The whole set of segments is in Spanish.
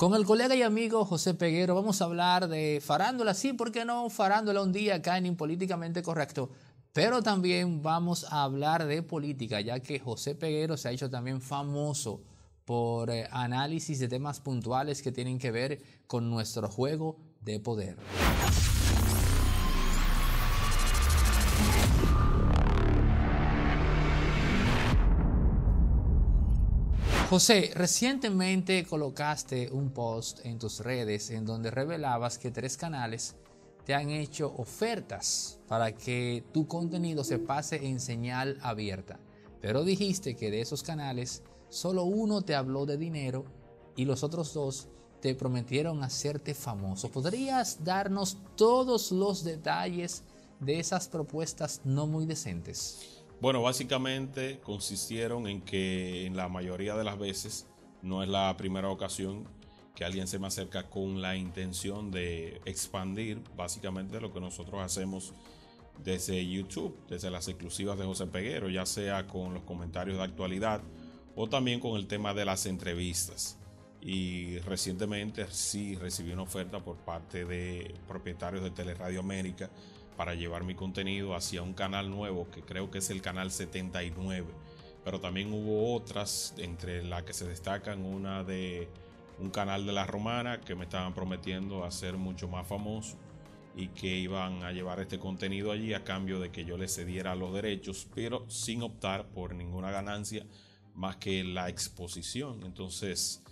Con el colega y amigo José Peguero vamos a hablar de farándula, sí, ¿por qué no? Farándula un día acá en Impolíticamente Correcto. Pero también vamos a hablar de política, ya que José Peguero se ha hecho también famoso por eh, análisis de temas puntuales que tienen que ver con nuestro juego de poder. José, recientemente colocaste un post en tus redes en donde revelabas que tres canales te han hecho ofertas para que tu contenido se pase en señal abierta. Pero dijiste que de esos canales solo uno te habló de dinero y los otros dos te prometieron hacerte famoso. ¿Podrías darnos todos los detalles de esas propuestas no muy decentes? Bueno, básicamente consistieron en que en la mayoría de las veces no es la primera ocasión que alguien se me acerca con la intención de expandir básicamente lo que nosotros hacemos desde YouTube, desde las exclusivas de José Peguero, ya sea con los comentarios de actualidad o también con el tema de las entrevistas. Y recientemente sí recibí una oferta por parte de propietarios de Teleradio América para llevar mi contenido hacia un canal nuevo que creo que es el canal 79. Pero también hubo otras, entre las que se destacan una de un canal de la Romana que me estaban prometiendo hacer mucho más famoso y que iban a llevar este contenido allí a cambio de que yo les cediera los derechos, pero sin optar por ninguna ganancia más que la exposición. Entonces,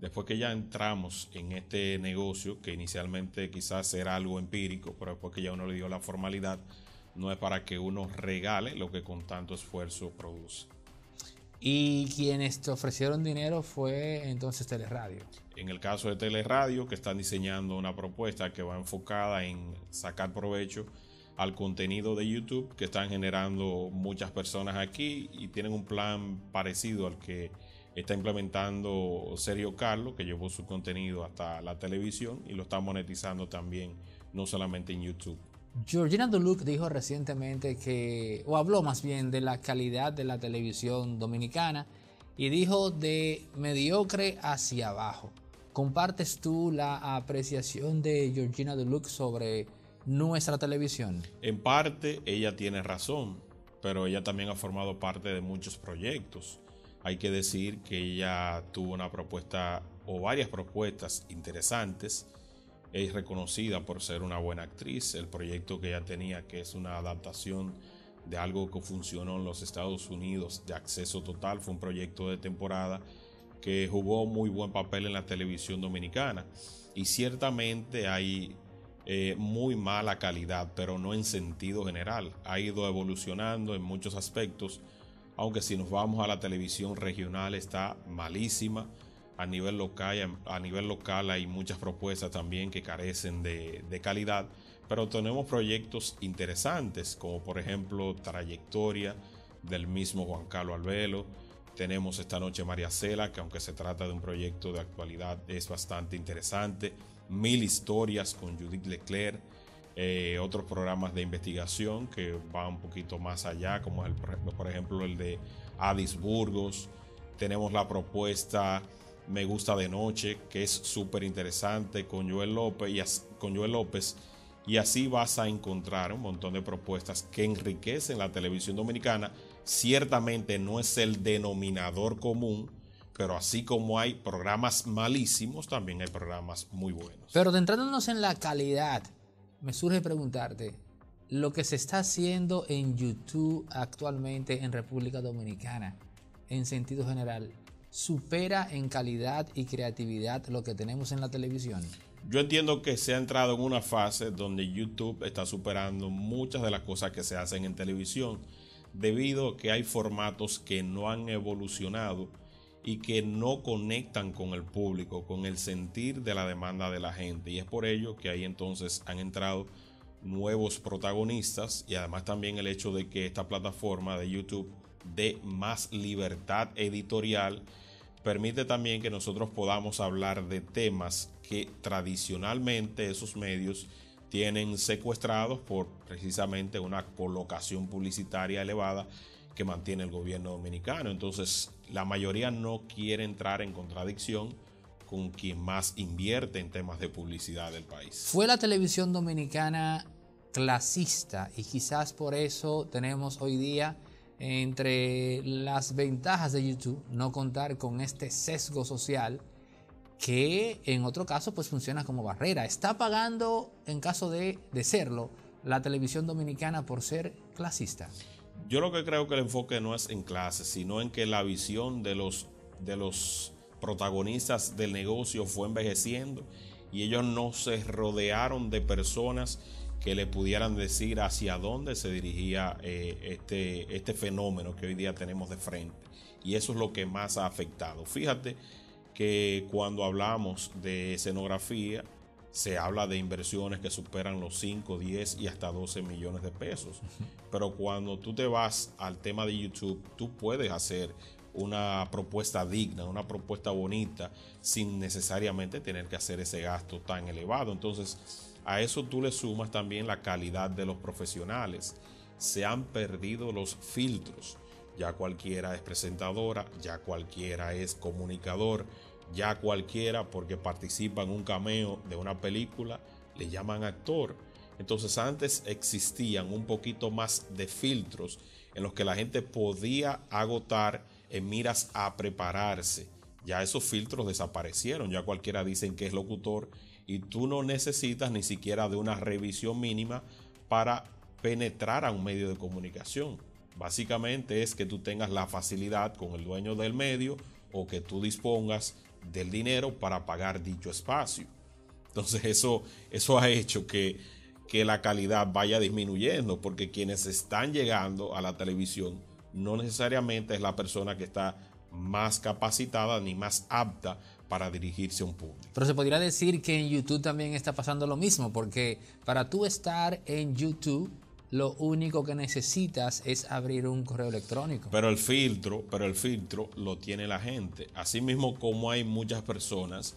después que ya entramos en este negocio, que inicialmente quizás era algo empírico, pero después que ya uno le dio la formalidad, no es para que uno regale lo que con tanto esfuerzo produce. Y quienes te ofrecieron dinero fue entonces Teleradio. En el caso de Teleradio, que están diseñando una propuesta que va enfocada en sacar provecho al contenido de YouTube que están generando muchas personas aquí y tienen un plan parecido al que está implementando Sergio Carlos, que llevó su contenido hasta la televisión y lo está monetizando también, no solamente en YouTube. Georgina Duluc dijo recientemente que, o habló más bien de la calidad de la televisión dominicana y dijo de mediocre hacia abajo. ¿Compartes tú la apreciación de Georgina Duluc sobre nuestra televisión? En parte ella tiene razón, pero ella también ha formado parte de muchos proyectos hay que decir que ella tuvo una propuesta o varias propuestas interesantes. Es reconocida por ser una buena actriz. El proyecto que ella tenía, que es una adaptación de algo que funcionó en los Estados Unidos de acceso total, fue un proyecto de temporada que jugó muy buen papel en la televisión dominicana. Y ciertamente hay eh, muy mala calidad, pero no en sentido general. Ha ido evolucionando en muchos aspectos aunque si nos vamos a la televisión regional está malísima. A nivel local, a nivel local hay muchas propuestas también que carecen de, calidad, pero tenemos proyectos interesantes, como por ejemplo Trayectoria del mismo Juan Carlos Albelo. Tenemos esta noche María Cela, que aunque se trata de un proyecto de actualidad, es bastante interesante. Mil historias con Judith Leclerc eh, otros programas de investigación que van un poquito más allá, como el, por ejemplo el de Adis Burgos. Tenemos la propuesta Me Gusta de Noche, que es súper interesante con Joel López y con Joel. Y así vas a encontrar un montón de propuestas que enriquecen la televisión dominicana. Ciertamente no es el denominador común, pero así como hay programas malísimos, también hay programas muy buenos. Pero centrándonos en la calidad, me surge preguntarte, lo que se está haciendo en YouTube actualmente en República Dominicana, en sentido general, supera en calidad y creatividad lo que tenemos en la televisión? Yo entiendo que se ha entrado en una fase donde YouTube está superando muchas de las cosas que se hacen en televisión, debido a que hay formatos que no han evolucionado y que no conectan con el público, con el sentir de la demanda de la gente. Y es por ello que ahí entonces han entrado nuevos protagonistas y además también el hecho de que esta plataforma de YouTube dé más libertad editorial permite también que nosotros podamos hablar de temas que tradicionalmente esos medios tienen secuestrados por precisamente una colocación publicitaria elevada que mantiene el gobierno dominicano. Entonces, la mayoría no quiere entrar en contradicción con quien más invierte en temas de publicidad del país. Fue la televisión dominicana clasista y quizás por eso tenemos hoy día entre las ventajas de YouTube no contar con este sesgo social que en otro caso pues funciona como barrera. ¿Está pagando en caso de, de serlo la televisión dominicana por ser clasista? Yo lo que creo que el enfoque no es en clase, sino en que la visión de los, de los protagonistas del negocio fue envejeciendo y ellos no se rodearon de personas que le pudieran decir hacia dónde se dirigía eh, este, este fenómeno que hoy día tenemos de frente. Y eso es lo que más ha afectado. Fíjate que cuando hablamos de escenografía, se habla de inversiones que superan los 5, 10 y hasta 12 millones de pesos. Pero cuando tú te vas al tema de YouTube, tú puedes hacer una propuesta digna, una propuesta bonita, sin necesariamente tener que hacer ese gasto tan elevado. Entonces, a eso tú le sumas también la calidad de los profesionales. Se han perdido los filtros. Ya cualquiera es presentadora, ya cualquiera es comunicador, ya cualquiera porque participa en un cameo de una película le llaman actor. Entonces antes existían un poquito más de filtros en los que la gente podía agotar en miras a prepararse. Ya esos filtros desaparecieron, ya cualquiera dicen que es locutor y tú no necesitas ni siquiera de una revisión mínima para penetrar a un medio de comunicación. Básicamente es que tú tengas la facilidad con el dueño del medio o que tú dispongas del dinero para pagar dicho espacio. Entonces eso, eso ha hecho que, que la calidad vaya disminuyendo porque quienes están llegando a la televisión no necesariamente es la persona que está más capacitada ni más apta para dirigirse a un público. Pero se podría decir que en YouTube también está pasando lo mismo, porque para tú estar en YouTube, lo único que necesitas es abrir un correo electrónico. Pero el filtro, pero el filtro lo tiene la gente. Asimismo como hay muchas personas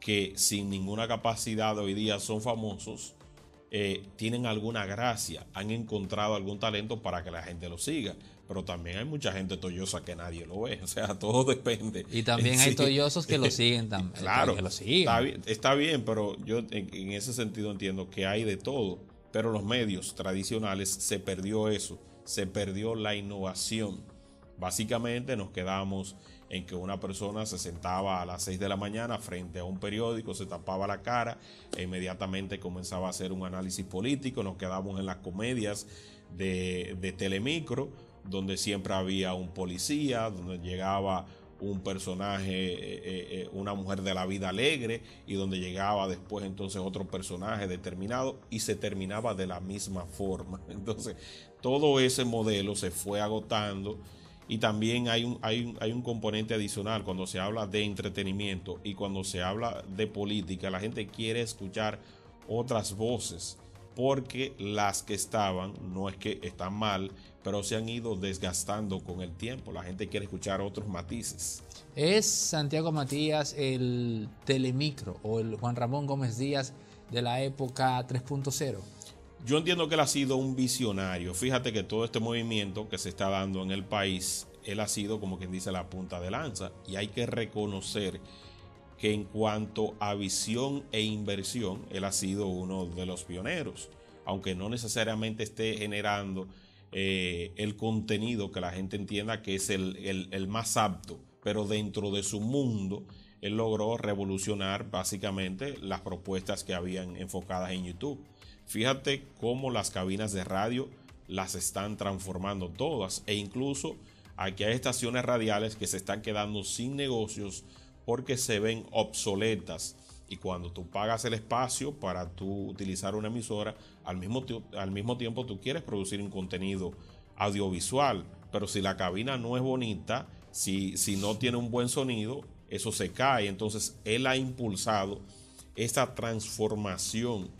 que sin ninguna capacidad hoy día son famosos, eh, tienen alguna gracia, han encontrado algún talento para que la gente lo siga pero también hay mucha gente tollosa que nadie lo ve. O sea, todo depende. Y también hay tollosos que lo siguen también. Claro, que lo siguen. Está, bien, pero yo en, ese sentido entiendo que hay de todo. Pero los medios tradicionales se perdió eso, se perdió la innovación. Básicamente nos quedamos en que una persona se sentaba a las 6 de la mañana frente a un periódico, se tapaba la cara e inmediatamente comenzaba a hacer un análisis político. Nos quedamos en las comedias de, de Telemicro donde siempre había un policía, donde llegaba un personaje, eh, eh, eh, una mujer de la vida alegre, y donde llegaba después entonces otro personaje determinado y se terminaba de la misma forma. Entonces, todo ese modelo se fue agotando y también hay un, hay un, hay un componente adicional cuando se habla de entretenimiento y cuando se habla de política, la gente quiere escuchar otras voces porque las que estaban, no es que están mal, pero se han ido desgastando con el tiempo. La gente quiere escuchar otros matices. ¿Es Santiago Matías el telemicro o el Juan Ramón Gómez Díaz de la época 3.0? Yo entiendo que él ha sido un visionario. Fíjate que todo este movimiento que se está dando en el país, él ha sido como quien dice la punta de lanza. Y hay que reconocer que en cuanto a visión e inversión, él ha sido uno de los pioneros. Aunque no necesariamente esté generando eh, el contenido que la gente entienda que es el, más apto, pero dentro de su mundo él logró revolucionar básicamente las propuestas que habían enfocadas en YouTube. Fíjate cómo las cabinas de radio las están transformando todas. E incluso aquí hay estaciones radiales que se están quedando sin negocios porque se ven obsoletas y cuando tú pagas el espacio para tú utilizar una emisora, al mismo, tiempo tú quieres producir un contenido audiovisual. Pero si la cabina no es bonita, si, si no tiene un buen sonido, eso se cae. Entonces él ha impulsado esta transformación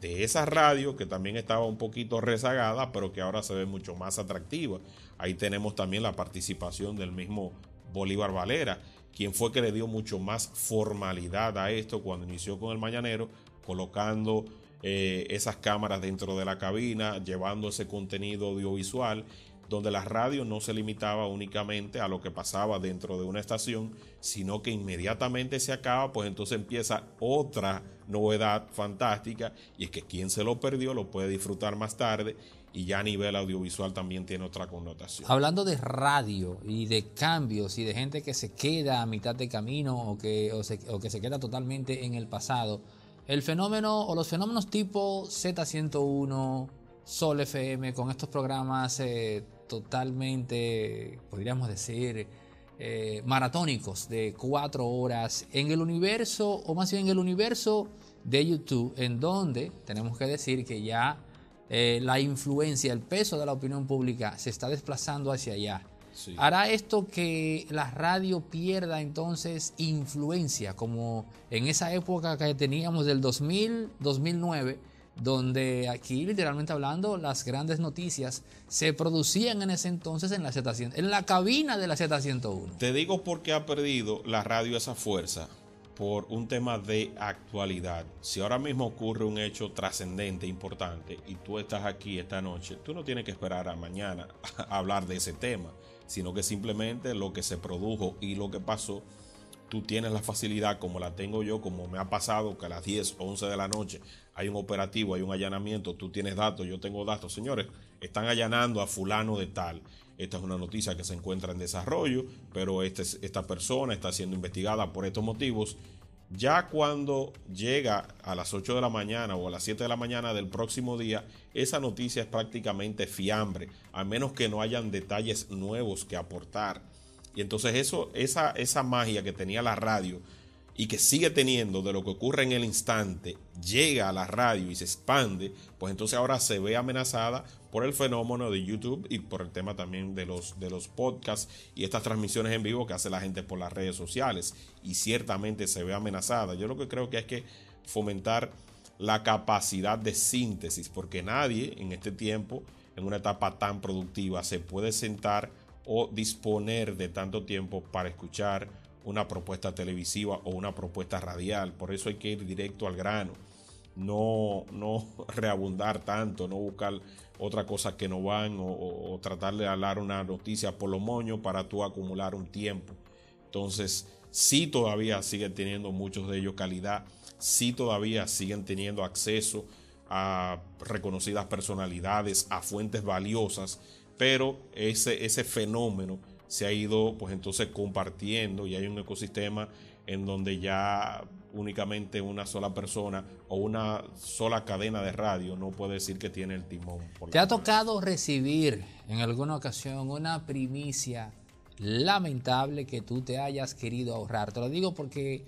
de esa radio que también estaba un poquito rezagada, pero que ahora se ve mucho más atractiva. Ahí tenemos también la participación del mismo Bolívar Valera quien fue que le dio mucho más formalidad a esto cuando inició con el Mañanero, colocando eh, esas cámaras dentro de la cabina, llevando ese contenido audiovisual donde la radio no se limitaba únicamente a lo que pasaba dentro de una estación, sino que inmediatamente se acaba, pues entonces empieza otra novedad fantástica y es que quien se lo perdió lo puede disfrutar más tarde y ya a nivel audiovisual también tiene otra connotación. Hablando de radio y de cambios y de gente que se queda a mitad de camino o que, o, o que se queda totalmente en el pasado, el fenómeno o los fenómenos tipo Z101, Sol FM, con estos programas eh, totalmente, podríamos decir, eh, maratónicos de cuatro horas en el universo, o más bien en el universo de YouTube, en donde tenemos que decir que ya eh, la influencia, el peso de la opinión pública se está desplazando hacia allá. Hará esto que la radio pierda entonces influencia, como en esa época que teníamos del 2000, 2009, donde aquí literalmente hablando las grandes noticias se producían en ese entonces en la z en la cabina de la Z101. Te digo porque ha perdido la radio esa fuerza por un tema de actualidad. Si ahora mismo ocurre un hecho trascendente, importante, y tú estás aquí esta noche, tú no tienes que esperar a mañana a hablar de ese tema, sino que simplemente lo que se produjo y lo que pasó tú tienes la facilidad como la tengo yo, como me ha pasado que a las 10 o 11 de la noche hay un operativo, hay un allanamiento, tú tienes datos, yo tengo datos. Señores, están allanando a fulano de tal. Esta es una noticia que se encuentra en desarrollo, pero este, esta persona está siendo investigada por estos motivos. Ya cuando llega a las 8 de la mañana o a las 7 de la mañana del próximo día, esa noticia es prácticamente fiambre, a menos que no hayan detalles nuevos que aportar. Y entonces eso, esa, esa magia que tenía la radio y que sigue teniendo de lo que ocurre en el instante, llega a la radio y se expande, pues entonces ahora se ve amenazada por el fenómeno de YouTube y por el tema también de los, de los podcasts y estas transmisiones en vivo que hace la gente por las redes sociales. Y ciertamente se ve amenazada. Yo lo que creo que hay que fomentar la capacidad de síntesis, porque nadie en este tiempo, en una etapa tan productiva, se puede sentar o disponer de tanto tiempo para escuchar una propuesta televisiva o una propuesta radial. Por eso hay que ir directo al grano. No, no reabundar tanto, no buscar otra cosa que no van o, tratar de hablar una noticia por lo moños para tú acumular un tiempo. Entonces, sí todavía siguen teniendo muchos de ellos calidad, sí todavía siguen teniendo acceso a reconocidas personalidades, a fuentes valiosas, pero ese, ese fenómeno se ha ido pues entonces compartiendo y hay un ecosistema en donde ya únicamente una sola persona o una sola cadena de radio no puede decir que tiene el timón. ¿Te ha tocado recibir en alguna ocasión una primicia lamentable que tú te hayas querido ahorrar? Te lo digo porque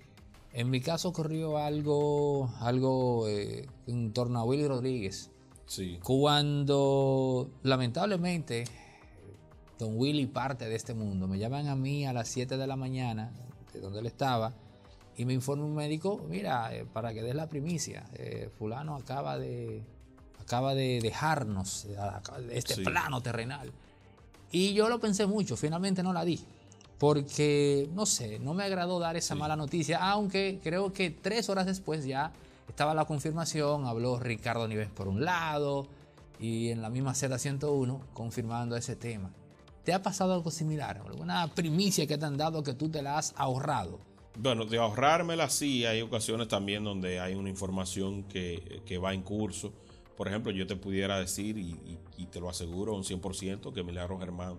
en mi caso ocurrió algo, algo eh, en torno a Willy Rodríguez. Cuando lamentablemente Don Willy parte de este mundo, me llaman a mí a las 7 de la mañana, de donde él estaba, y me informa un médico, mira, eh, para que des la primicia, eh, fulano acaba de, acaba de dejarnos de este plano terrenal. Y yo lo pensé mucho, finalmente no la di, porque, no sé, no me agradó dar esa mala noticia, aunque creo que tres horas después ya estaba la confirmación, habló Ricardo Nives por un lado y en la misma Z101 confirmando ese tema. ¿Te ha pasado algo similar? ¿Alguna primicia que te han dado que tú te la has ahorrado? Bueno, de ahorrármela sí, hay ocasiones también donde hay una información que, va en curso. Por ejemplo, yo te pudiera decir, y, y te lo aseguro un 100%, que Milagro Germán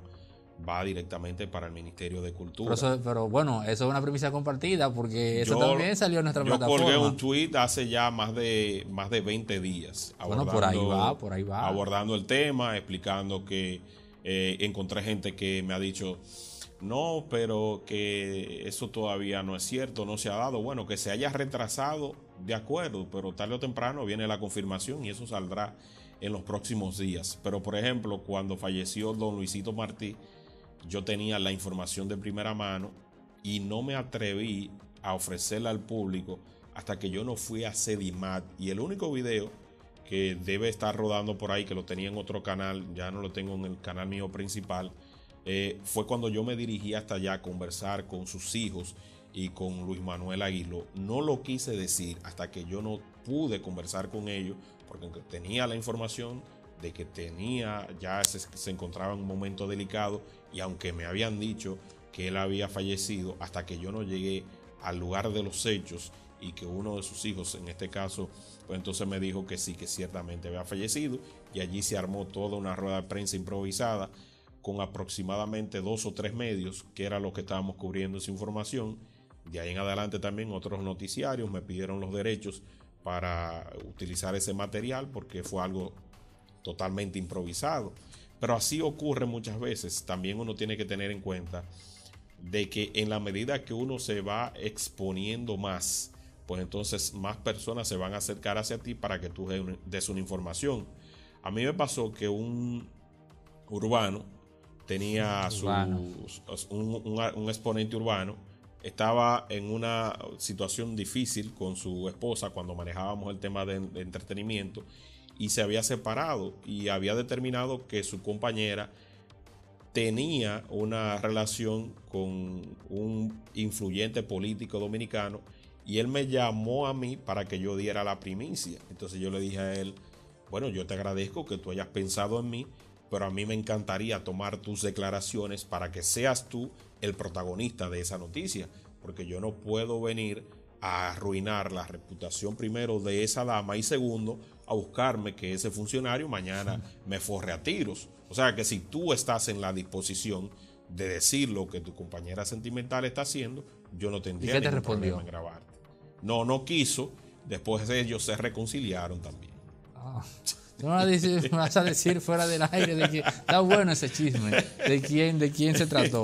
va directamente para el Ministerio de Cultura. Pero, bueno, eso es una premisa compartida porque eso también salió en nuestra plataforma. Yo colgué un tweet hace ya más de, más de 20 días. Bueno, por ahí va, por ahí va. Abordando el tema, explicando que eh, encontré gente que me ha dicho, no, pero que eso todavía no es cierto, no se ha dado. Bueno, que se haya retrasado, de acuerdo, pero tarde o temprano viene la confirmación y eso saldrá en los próximos días. Pero por ejemplo, cuando falleció don Luisito Martí, yo tenía la información de primera mano y no me atreví a ofrecerla al público hasta que yo no fui a Sedimat. Y el único video que debe estar rodando por ahí, que lo tenía en otro canal, ya no lo tengo en el canal mío principal, eh, fue cuando yo me dirigí hasta allá a conversar con sus hijos y con Luis Manuel Aguilo. No lo quise decir hasta que yo no pude conversar con ellos, porque tenía la información de que tenía, ya se encontraba en un momento delicado y aunque me habían dicho que él había fallecido, hasta que yo no llegué al lugar de los hechos y que uno de sus hijos, en este caso, pues entonces me dijo que sí, que ciertamente había fallecido y allí se armó toda una rueda de prensa improvisada con aproximadamente dos o tres medios, que era lo que estábamos cubriendo esa información. De ahí en adelante también otros noticiarios me pidieron los derechos para utilizar ese material porque fue algo totalmente improvisado. Pero así ocurre muchas veces. También uno tiene que tener en cuenta de que en la medida que uno se va exponiendo más, pues entonces más personas se van a acercar hacia ti para que tú des una información. A mí me pasó que un urbano tenía su, un, exponente urbano, estaba en una situación difícil con su esposa cuando manejábamos el tema de, entretenimiento y se había separado y había determinado que su compañera tenía una relación con un influyente político dominicano y él me llamó a mí para que yo diera la primicia. Entonces yo le dije a él, bueno, yo te agradezco que tú hayas pensado en mí, pero a mí me encantaría tomar tus declaraciones para que seas tú el protagonista de esa noticia, porque yo no puedo venir a arruinar la reputación primero de esa dama y segundo a buscarme que ese funcionario mañana me forre a tiros. O sea que si tú estás en la disposición de decir lo que tu compañera sentimental está haciendo, yo no tendría ¿Y ningún problema en grabarte. No, no quiso. Después de ellos se reconciliaron también. Ah. No vas a decir fuera del aire de que está bueno ese chisme, de quién, de quién se trató.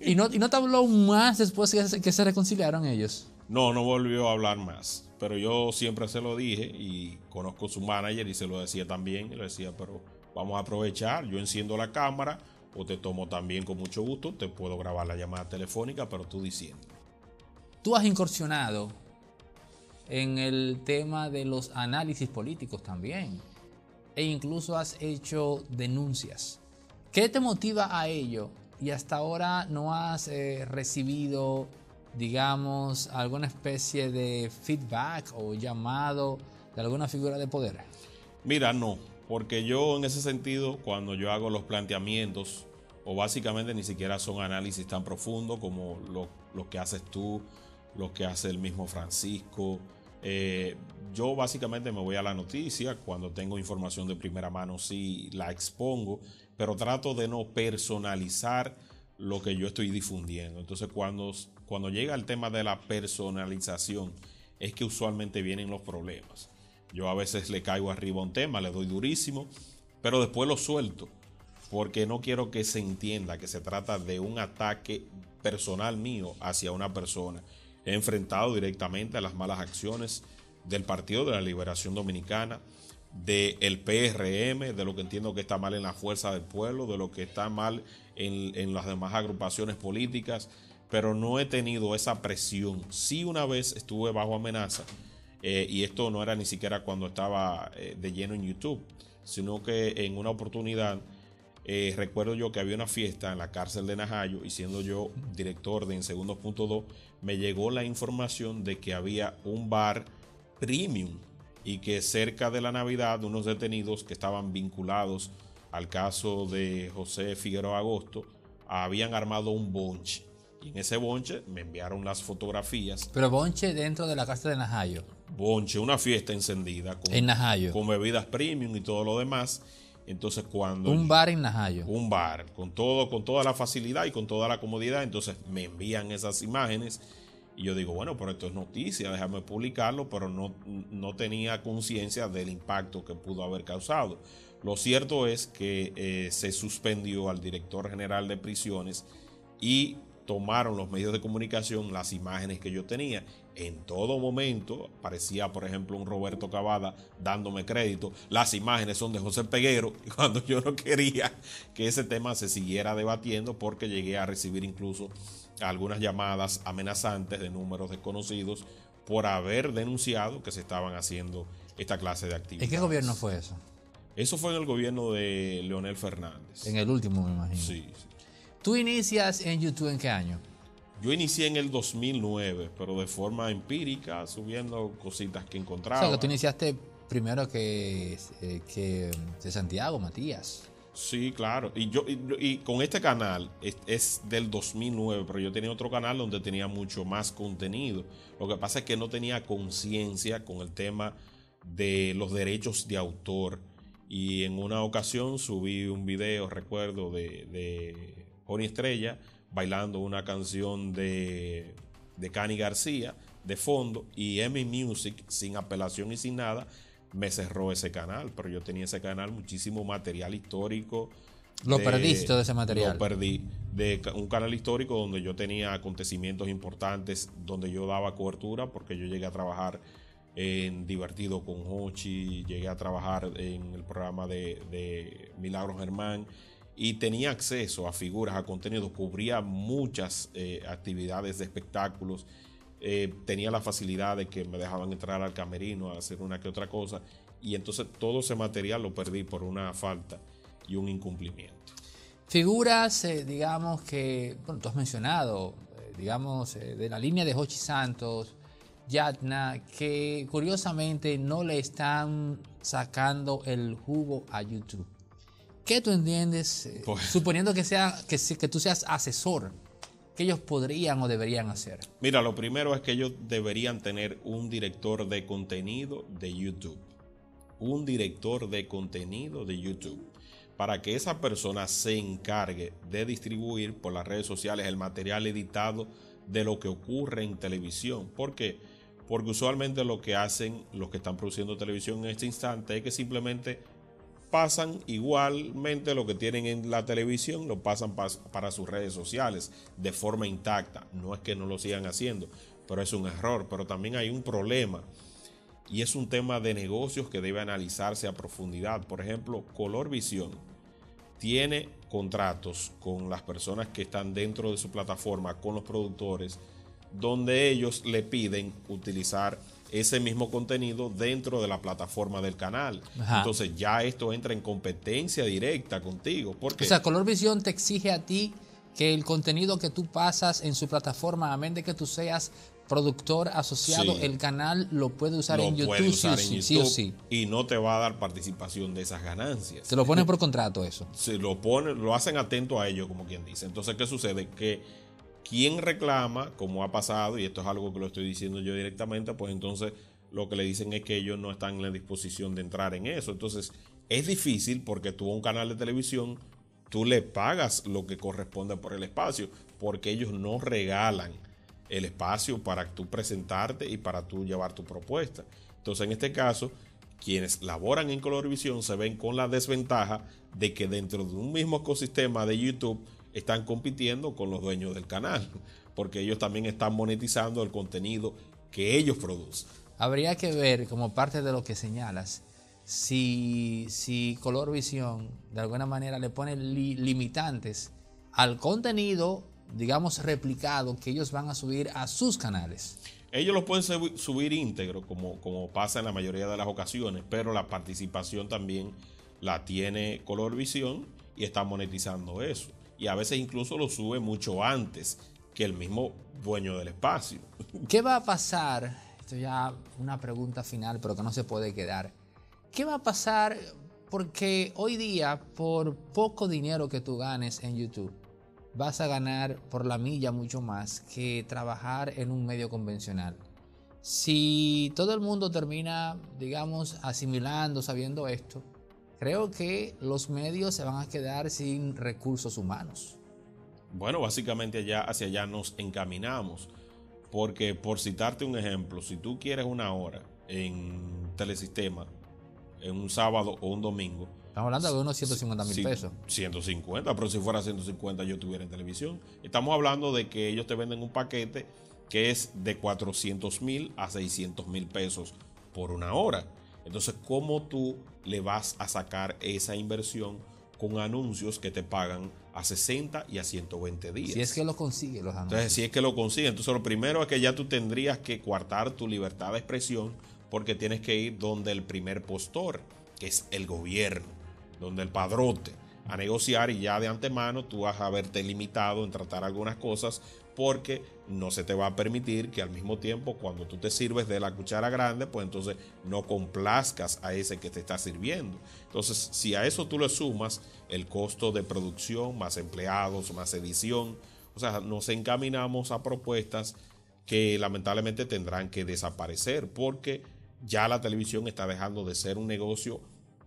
¿Y no, y no te habló más después que que se reconciliaron ellos? No, no volvió a hablar más. Pero yo siempre se lo dije y conozco su manager y se lo decía también. Y le decía, pero vamos a aprovechar, yo enciendo la cámara o te tomo también con mucho gusto, te puedo grabar la llamada telefónica, pero tú diciendo. Tú has incursionado en el tema de los análisis políticos también e incluso has hecho denuncias. ¿Qué te motiva a ello? Y hasta ahora no has eh, recibido, digamos, alguna especie de feedback o llamado de alguna figura de poder. Mira, no, porque yo en ese sentido, cuando yo hago los planteamientos, o básicamente ni siquiera son análisis tan profundos como lo, que haces tú, lo que hace el mismo Francisco. Eh, yo básicamente me voy a la noticia, cuando tengo información de primera mano sí la expongo, pero trato de no personalizar lo que yo estoy difundiendo. Entonces cuando, cuando llega el tema de la personalización es que usualmente vienen los problemas. Yo a veces le caigo arriba un tema, le doy durísimo, pero después lo suelto, porque no quiero que se entienda que se trata de un ataque personal mío hacia una persona. He enfrentado directamente a las malas acciones del Partido de la Liberación Dominicana, del PRM, de lo que entiendo que está mal en la fuerza del pueblo, de lo que está mal en, en las demás agrupaciones políticas, pero no he tenido esa presión. Sí una vez estuve bajo amenaza eh, y esto no era ni siquiera cuando estaba eh, de lleno en YouTube, sino que en una oportunidad eh, recuerdo yo que había una fiesta en la cárcel de Najayo y siendo yo director de En Segundos me llegó la información de que había un bar premium y que cerca de la Navidad unos detenidos que estaban vinculados al caso de José Figueroa Agosto habían armado un bonche. Y en ese bonche me enviaron las fotografías. Pero bonche dentro de la cárcel de Najayo bonche, una fiesta encendida con, en Najayo. con bebidas premium y todo lo demás. Entonces cuando... Un bar en Najayo. Un bar, con, todo, con toda la facilidad y con toda la comodidad. Entonces me envían esas imágenes y yo digo, bueno, pero esto es noticia, déjame publicarlo, pero no, no tenía conciencia del impacto que pudo haber causado. Lo cierto es que eh, se suspendió al director general de prisiones y tomaron los medios de comunicación las imágenes que yo tenía. En todo momento aparecía, por ejemplo, un Roberto Cavada dándome crédito. Las imágenes son de José Peguero, cuando yo no quería que ese tema se siguiera debatiendo, porque llegué a recibir incluso algunas llamadas amenazantes de números desconocidos por haber denunciado que se estaban haciendo esta clase de actividades. ¿En qué gobierno fue eso? Eso fue en el gobierno de Leonel Fernández. En el último, me imagino. Sí, sí. ¿Tú inicias en YouTube en qué año? Yo inicié en el 2009, pero de forma empírica, subiendo cositas que encontraba. O sea, que tú iniciaste primero que, eh, que de Santiago, Matías. Sí, claro. Y yo y, con este canal es, del 2009, pero yo tenía otro canal donde tenía mucho más contenido. Lo que pasa es que no tenía conciencia con el tema de los derechos de autor. Y en una ocasión subí un video, recuerdo, de, de Estrella bailando una canción de, de Cani García de fondo y Emmy Music, sin apelación y sin nada, me cerró ese canal, pero yo tenía ese canal muchísimo material histórico. Lo perdiste todo ese material. Lo perdí de un canal histórico donde yo tenía acontecimientos importantes, donde yo daba cobertura, porque yo llegué a trabajar en Divertido con Hochi, llegué a trabajar en el programa de, de Milagros Germán y tenía acceso a figuras, a contenido, cubría muchas eh, actividades de espectáculos eh, tenía la facilidad de que me dejaban entrar al camerino a hacer una que otra cosa y entonces todo ese material lo perdí por una falta y un incumplimiento. Figuras, eh, digamos que, bueno, tú has mencionado, digamos, de la línea de Hochi Santos, Yatna, que curiosamente no le están sacando el jugo a YouTube. ¿Qué tú entiendes? Pues suponiendo que, sea, que, que tú seas asesor que ellos podrían o deberían hacer? Mira, lo primero es que ellos deberían tener un director de contenido de YouTube. Un director de contenido de YouTube. Para que esa persona se encargue de distribuir por las redes sociales el material editado de lo que ocurre en televisión. ¿Por qué? Porque usualmente lo que hacen los que están produciendo televisión en este instante es que simplemente pasan igualmente lo que tienen en la televisión, lo pasan para sus redes sociales de forma intacta. No es que no lo sigan haciendo, pero es un error. Pero también hay un problema y es un tema de negocios que debe analizarse a profundidad. Por ejemplo, Color Visión tiene contratos con las personas que están dentro de su plataforma, con los productores, donde ellos le piden utilizar ese mismo contenido dentro de la plataforma del canal. Entonces ya esto entra en competencia directa contigo. Porque, o sea, Color Visión te exige a ti que el contenido que tú pasas en su plataforma, a menos de que tú seas productor asociado, el canal lo puede usar, en, YouTube, sí, o sí, Y no te va a dar participación de esas ganancias. Se lo ponen por contrato eso. Se lo ponen, lo hacen atento a ello, como quien dice. Entonces, ¿qué sucede? Que quien reclama, como ha pasado, y esto es algo que lo estoy diciendo yo directamente, pues entonces lo que le dicen es que ellos no están en la disposición de entrar en eso. Entonces es difícil porque tú a un canal de televisión, tú le pagas lo que corresponde por el espacio, porque ellos no regalan el espacio para tú presentarte y para tú llevar tu propuesta. Entonces en este caso, quienes laboran en Colorvisión se ven con la desventaja de que dentro de un mismo ecosistema de YouTube, están compitiendo con los dueños del canal, porque ellos también están monetizando el contenido que ellos producen. Habría que ver, como parte de lo que señalas, si, si Color Visión de alguna manera le pone limitantes al contenido, digamos, replicado que ellos van a subir a sus canales. Ellos lo pueden subir íntegro, como, como pasa en la mayoría de las ocasiones, pero la participación también la tiene Color Visión y está monetizando eso y a veces incluso lo sube mucho antes que el mismo dueño del espacio. ¿Qué va a pasar? Esto ya una pregunta final, pero que no se puede quedar. ¿Qué va a pasar? Porque hoy día, por poco dinero que tú ganes en YouTube, vas a ganar por la milla mucho más que trabajar en un medio convencional. Si todo el mundo termina, digamos, asimilando, sabiendo esto, creo que los medios se van a quedar sin recursos humanos. Bueno, básicamente allá, hacia allá nos encaminamos. Porque por citarte un ejemplo, si tú quieres una hora en telesistema, en un sábado o un domingo. Estamos hablando de unos 150 mil pesos. 150, pero si fuera 150 yo estuviera en televisión. Estamos hablando de que ellos te venden un paquete que es de 400 mil a 600 mil pesos por una hora. Entonces, ¿cómo tú le vas a sacar esa inversión con anuncios que te pagan a 60 y a 120 días? Si es que lo consigue los anuncios. Entonces, si es que lo consigue. Entonces, lo primero es que ya tú tendrías que coartar tu libertad de expresión porque tienes que ir donde el primer postor, que es el gobierno, donde el padrote, a negociar y ya de antemano tú vas a haberte limitado en tratar algunas cosas porque no se te va a permitir que al mismo tiempo cuando tú te sirves de la cuchara grande, pues entonces no complazcas a ese que te está sirviendo. Entonces, si a eso tú le sumas el costo de producción, más empleados, más edición, o sea, nos encaminamos a propuestas que lamentablemente tendrán que desaparecer porque ya la televisión está dejando de ser un negocio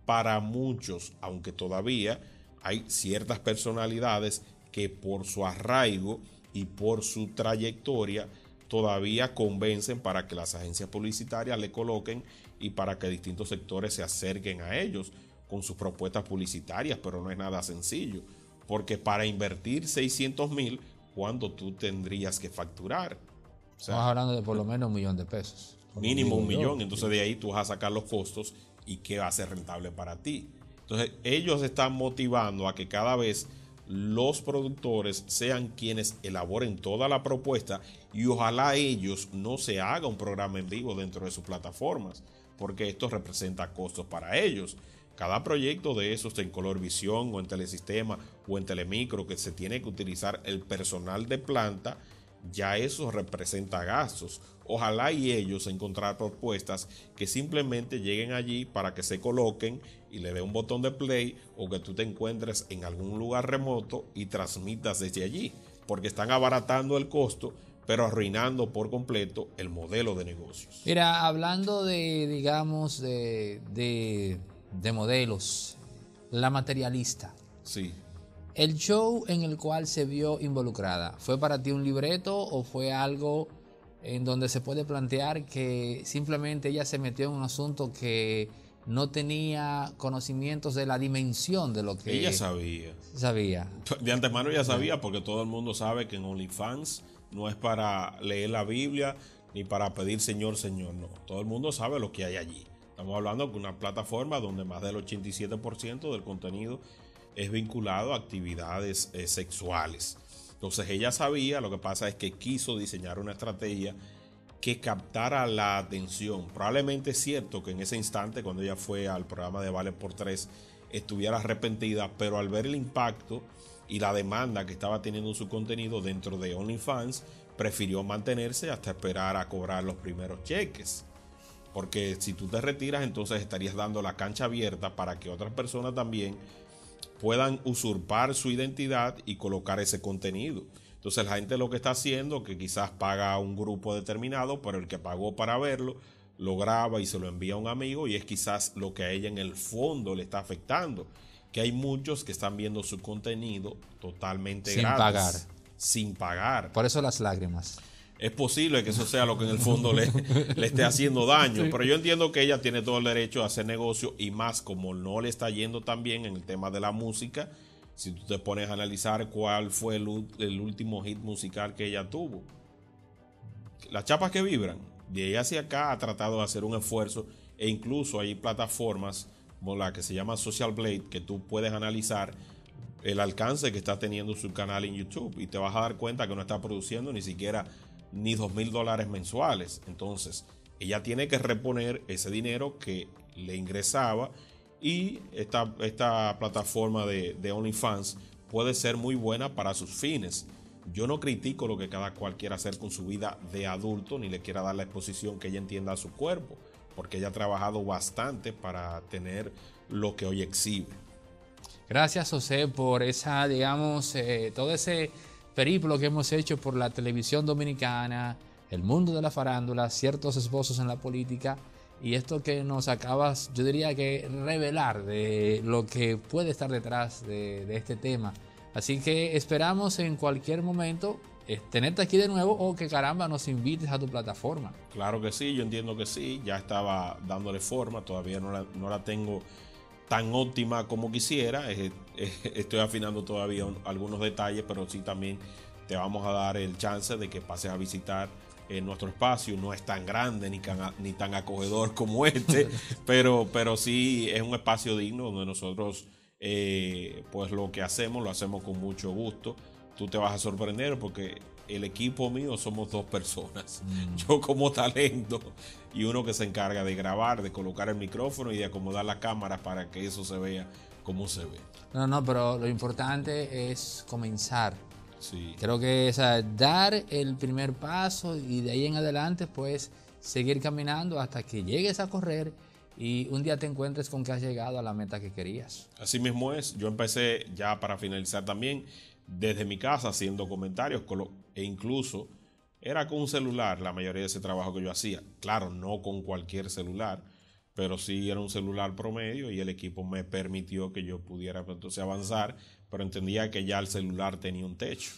para muchos, aunque todavía hay ciertas personalidades que por su arraigo y por su trayectoria todavía convencen para que las agencias publicitarias le coloquen y para que distintos sectores se acerquen a ellos con sus propuestas publicitarias, pero no es nada sencillo, porque para invertir 600 mil, ¿cuándo tú tendrías que facturar? Estamos hablando de por lo menos un millón de pesos. Mínimo un millón, entonces de ahí tú vas a sacar los costos y qué va a ser rentable para ti. Entonces ellos están motivando a que cada vez los productores sean quienes elaboren toda la propuesta y ojalá ellos no se haga un programa en vivo dentro de sus plataformas, porque esto representa costos para ellos. Cada proyecto de esos en color visión o en telesistema o en telemicro que se tiene que utilizar el personal de planta, ya eso representa gastos. Ojalá y ellos encontrar propuestas que simplemente lleguen allí para que se coloquen y le dé un botón de play o que tú te encuentres en algún lugar remoto y transmitas desde allí, porque están abaratando el costo pero arruinando por completo el modelo de negocios. Mira, hablando de, digamos, de, de, modelos, la materialista. Sí. El show en el cual se vio involucrada, ¿fue para ti un libreto o fue algo en donde se puede plantear que simplemente ella se metió en un asunto que no tenía conocimientos de la dimensión de lo que ella sabía. Sabía. De antemano ya sabía porque todo el mundo sabe que en OnlyFans no es para leer la Biblia ni para pedir Señor, Señor, no. Todo el mundo sabe lo que hay allí. Estamos hablando de una plataforma donde más del 87% del contenido es vinculado a actividades eh, sexuales. Entonces ella sabía, lo que pasa es que quiso diseñar una estrategia que captara la atención. Probablemente es cierto que en ese instante, cuando ella fue al programa de Vale por Tres, estuviera arrepentida, pero al ver el impacto y la demanda que estaba teniendo su contenido dentro de OnlyFans, prefirió mantenerse hasta esperar a cobrar los primeros cheques. Porque si tú te retiras, entonces estarías dando la cancha abierta para que otras personas también puedan usurpar su identidad y colocar ese contenido. Entonces la gente lo que está haciendo, que quizás paga a un grupo determinado, pero el que pagó para verlo, lo graba y se lo envía a un amigo y es quizás lo que a ella en el fondo le está afectando. Que hay muchos que están viendo su contenido totalmente sin pagar. Sin pagar. Por eso las lágrimas. Es posible que eso sea lo que en el fondo le, le esté haciendo daño, pero yo entiendo que ella tiene todo el derecho a hacer negocio y más como no le está yendo tan bien en el tema de la música, si tú te pones a analizar cuál fue el, último hit musical que ella tuvo. Las chapas que vibran, de ella hacia acá ha tratado de hacer un esfuerzo e incluso hay plataformas como la que se llama Social Blade que tú puedes analizar el alcance que está teniendo su canal en YouTube y te vas a dar cuenta que no está produciendo ni siquiera ni dos mil dólares mensuales. Entonces, ella tiene que reponer ese dinero que le ingresaba y esta, esta plataforma de, OnlyFans puede ser muy buena para sus fines. Yo no critico lo que cada cual quiera hacer con su vida de adulto, ni le quiera dar la exposición que ella entienda a su cuerpo, porque ella ha trabajado bastante para tener lo que hoy exhibe. Gracias, José, por esa, digamos, eh, todo ese periplo que hemos hecho por la televisión dominicana, el mundo de la farándula, ciertos esposos en la política y esto que nos acabas, yo diría que revelar de lo que puede estar detrás de, este tema. Así que esperamos en cualquier momento eh, tenerte aquí de nuevo o que caramba nos invites a tu plataforma. Claro que sí, yo entiendo que sí, ya estaba dándole forma, todavía no la, no la tengo tan óptima como quisiera, eh, eh, estoy afinando todavía algunos detalles, pero sí también te vamos a dar el chance de que pases a visitar en nuestro espacio no es tan grande ni tan, ni tan acogedor como este, pero, pero sí es un espacio digno donde nosotros eh, pues lo que hacemos lo hacemos con mucho gusto. Tú te vas a sorprender porque el equipo mío somos dos personas. Mm. Yo como talento y uno que se encarga de grabar, de colocar el micrófono y de acomodar la cámara para que eso se vea como se ve. No, no, pero lo importante es comenzar Sí. Creo que es dar el primer paso y de ahí en adelante pues seguir caminando hasta que llegues a correr y un día te encuentres con que has llegado a la meta que querías. Así mismo es. Yo empecé ya para finalizar también desde mi casa haciendo comentarios e incluso era con un celular la mayoría de ese trabajo que yo hacía. Claro, no con cualquier celular, pero sí era un celular promedio y el equipo me permitió que yo pudiera entonces avanzar, pero entendía que ya el celular tenía un techo.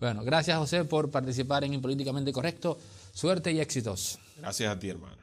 Bueno, gracias José por participar en Impolíticamente Correcto. Suerte y éxitos. Gracias a ti, hermano.